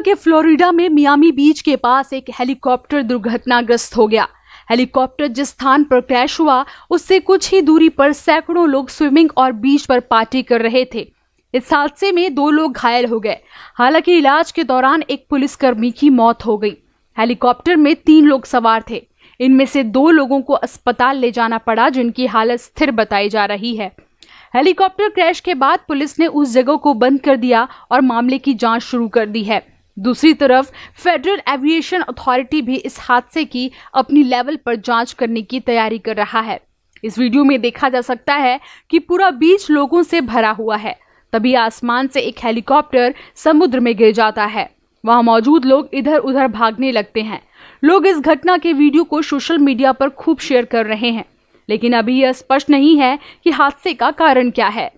के फ्लोरिडा में मियामी बीच के पास एक हेलीकॉप्टर दुर्घटनाग्रस्त हो गया। हेलीकॉप्टर जिस स्थान पर क्रैश हुआ, उससे कुछ ही दूरी पर सैकड़ों लोग स्विमिंग और बीच पर पार्टी कर रहे थे। इस हादसे में दो लोग घायल हो गए। हालाँकि इलाज के दौरान एक पुलिसकर्मी की मौत हो गई। हेलीकॉप्टर में तीन लोग सवार थे। इनमें से दो लोगों को अस्पताल ले जाना पड़ा, जिनकी हालत स्थिर बताई जा रही है। हेलीकॉप्टर क्रैश के बाद पुलिस ने उस जगह को बंद कर दिया और मामले की जाँच शुरू कर दी है। दूसरी तरफ़ फेडरल एविएशन अथॉरिटी भी इस हादसे की अपनी लेवल पर जाँच करने की तैयारी कर रहा है। इस वीडियो में देखा जा सकता है कि पूरा बीच लोगों से भरा हुआ है। तभी आसमान से एक हेलीकॉप्टर समुद्र में गिर जाता है। वहाँ मौजूद लोग इधर उधर भागने लगते हैं। लोग इस घटना के वीडियो को सोशल मीडिया पर खूब शेयर कर रहे हैं। लेकिन अभी यह स्पष्ट नहीं है कि हादसे का कारण क्या है।